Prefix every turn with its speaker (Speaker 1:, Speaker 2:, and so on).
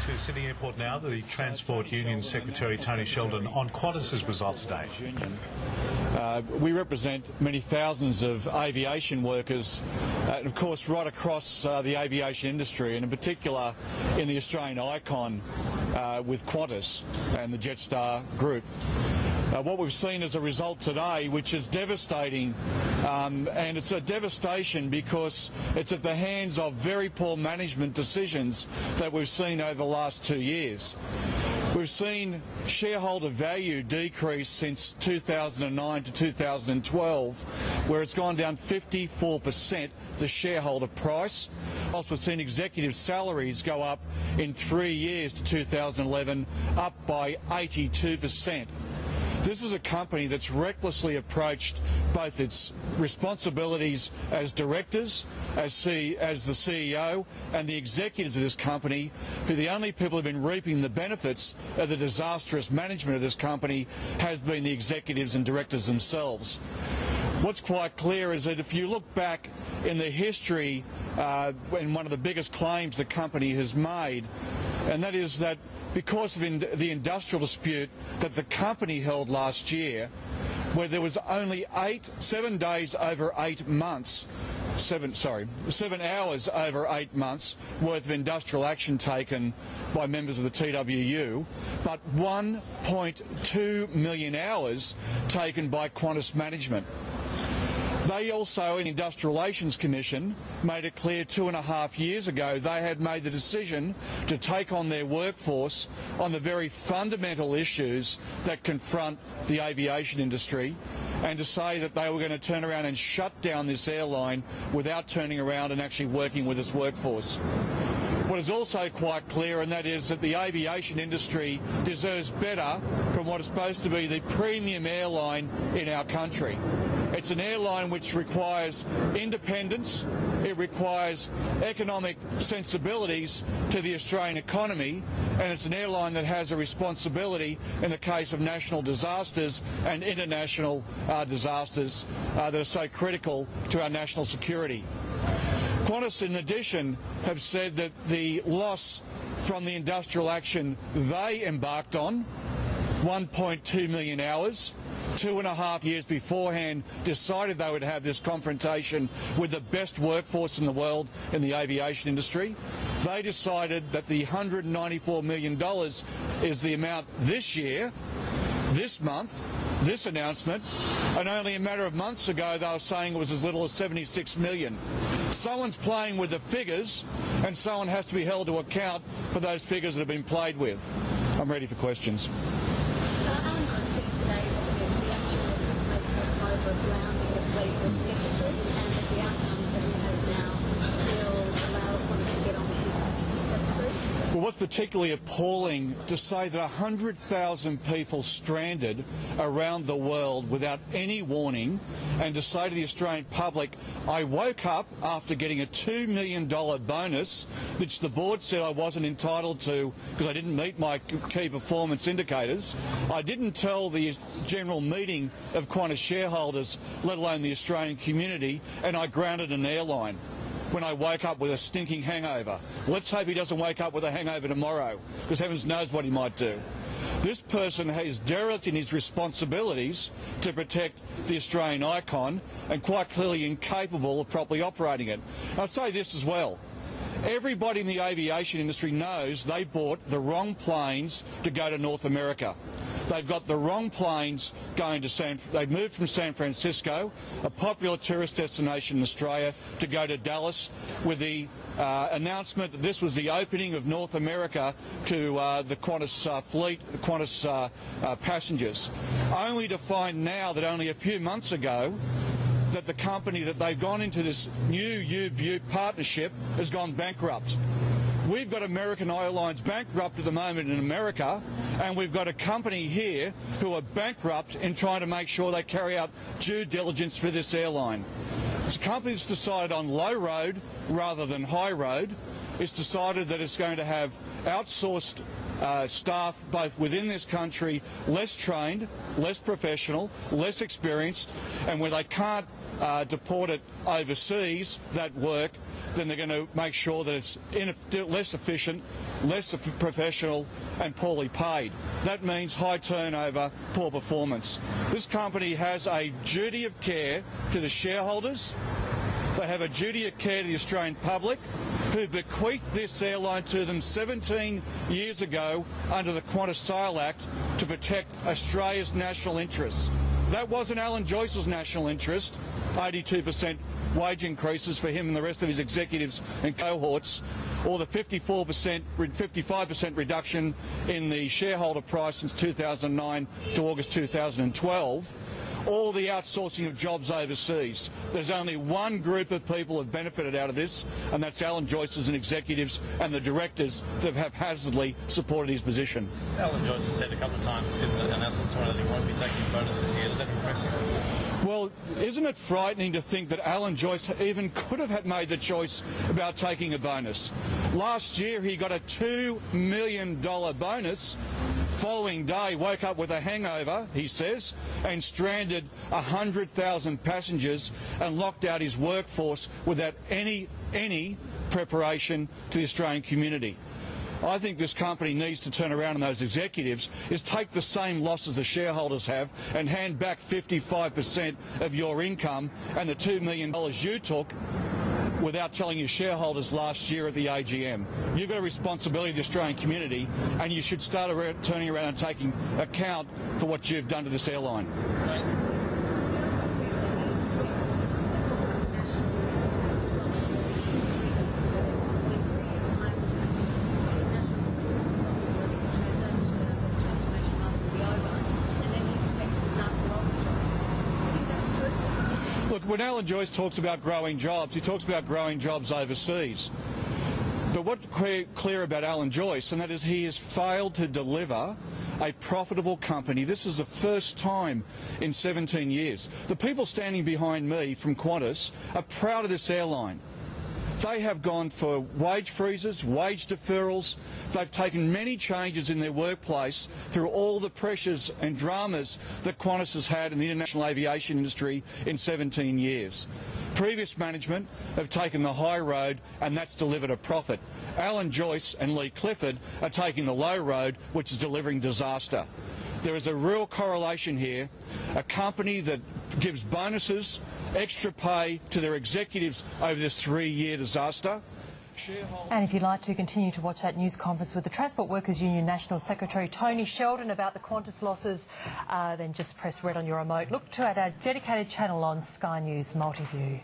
Speaker 1: to Sydney Airport now. The Transport Union Secretary Tony Sheldon on Qantas's result today.
Speaker 2: Uh, we represent many thousands of aviation workers, uh, and of course, right across uh, the aviation industry, and in particular in the Australian icon uh, with Qantas and the Jetstar Group. Uh, what we've seen as a result today, which is devastating, um, and it's a devastation because it's at the hands of very poor management decisions that we've seen over the last two years. We've seen shareholder value decrease since 2009 to 2012, where it's gone down 54%, the shareholder price. Whilst we've seen executive salaries go up in three years to 2011, up by 82%. This is a company that's recklessly approached both its responsibilities as directors, as, C, as the CEO, and the executives of this company, who the only people who have been reaping the benefits of the disastrous management of this company has been the executives and directors themselves. What's quite clear is that if you look back in the history, uh, in one of the biggest claims the company has made, and that is that because of in the industrial dispute that the company held last year, where there was only eight, seven days over eight months, seven, sorry, seven hours over eight months worth of industrial action taken by members of the TWU, but 1.2 million hours taken by Qantas management. They also, in the Industrial Relations Commission, made it clear two and a half years ago they had made the decision to take on their workforce on the very fundamental issues that confront the aviation industry and to say that they were going to turn around and shut down this airline without turning around and actually working with its workforce. What is also quite clear, and that is that the aviation industry deserves better from what is supposed to be the premium airline in our country. It's an airline which requires independence, it requires economic sensibilities to the Australian economy, and it's an airline that has a responsibility in the case of national disasters and international uh, disasters uh, that are so critical to our national security. Qantas, in addition, have said that the loss from the industrial action they embarked on, 1.2 million hours, two and a half years beforehand decided they would have this confrontation with the best workforce in the world in the aviation industry. They decided that the $194 million is the amount this year, this month, this announcement, and only a matter of months ago they were saying it was as little as 76 million. Someone's playing with the figures, and someone has to be held to account for those figures that have been played with. I'm ready for questions.
Speaker 3: Uh, Alan Johnson today that the action that took place in October of grounding the fleet was necessary and that the outcome that it has now will allow Qantas to get on with business. That's true?
Speaker 2: Well, what's particularly appalling to say that 100,000 people stranded around the world without any warning, and to say to the Australian public, I woke up after getting a $2 million bonus, which the board said I wasn't entitled to because I didn't meet my key performance indicators. I didn't tell the general meeting of Qantas shareholders, let alone the Australian community, and I grounded an airline when I wake up with a stinking hangover. Let's hope he doesn't wake up with a hangover tomorrow, because heavens knows what he might do. This person is derelict in his responsibilities to protect the Australian icon and quite clearly incapable of properly operating it. I'll say this as well. Everybody in the aviation industry knows they bought the wrong planes to go to North America. They've got the wrong planes going to San. They've moved from San Francisco, a popular tourist destination in Australia, to go to Dallas with the uh, announcement that this was the opening of North America to uh, the Qantas uh, fleet, the Qantas uh, uh, passengers, only to find now that only a few months ago that the company that they've gone into this new U-Butte partnership has gone bankrupt. We've got American Airlines bankrupt at the moment in America, and we've got a company here who are bankrupt in trying to make sure they carry out due diligence for this airline. It's a company that's decided on low road rather than high road. It's decided that it's going to have outsourced uh, staff both within this country less trained, less professional, less experienced, and where they can't uh, deport it overseas, that work, then they're going to make sure that it's less efficient, less professional, and poorly paid. That means high turnover, poor performance. This company has a duty of care to the shareholders. They have a duty of care to the Australian public who bequeathed this airline to them 17 years ago under the Qantas Sale Act to protect Australia's national interests. That wasn't Alan Joyce's national interest. 82% wage increases for him and the rest of his executives and cohorts, or the 54%, 55% reduction in the shareholder price since 2009 to August 2012 all the outsourcing of jobs overseas. There's only one group of people who have benefited out of this, and that's Alan Joyce's and executives and the directors that have haphazardly supported his position.
Speaker 4: Alan Joyce has said a couple of times in the announcement that he won't be taking bonuses here. Does that impress you?
Speaker 2: Well, isn't it frightening to think that Alan Joyce even could have had made the choice about taking a bonus? Last year he got a $2 million bonus. Following day, woke up with a hangover, he says, and stranded 100,000 passengers and locked out his workforce without any, any preparation to the Australian community. I think this company needs to turn around on those executives is take the same losses the shareholders have and hand back 55% of your income and the $2 million you took without telling your shareholders last year at the AGM. You've got a responsibility to the Australian community and you should start turning around and taking account for what you've done to this airline. When Alan Joyce talks about growing jobs, he talks about growing jobs overseas. But what's clear about Alan Joyce, and that is he has failed to deliver a profitable company. This is the first time in 17 years. The people standing behind me from Qantas are proud of this airline. They have gone for wage freezes, wage deferrals. They've taken many changes in their workplace through all the pressures and dramas that Qantas has had in the international aviation industry in 17 years. Previous management have taken the high road and that's delivered a profit. Alan Joyce and Leigh Clifford are taking the low road, which is delivering disaster. There is a real correlation here. A company that gives bonuses extra pay to their executives over this three-year disaster.
Speaker 5: And if you'd like to continue to watch that news conference with the Transport Workers Union National Secretary Tony Sheldon about the Qantas losses, uh, then just press red on your remote. Look to our dedicated channel on Sky News Multiview.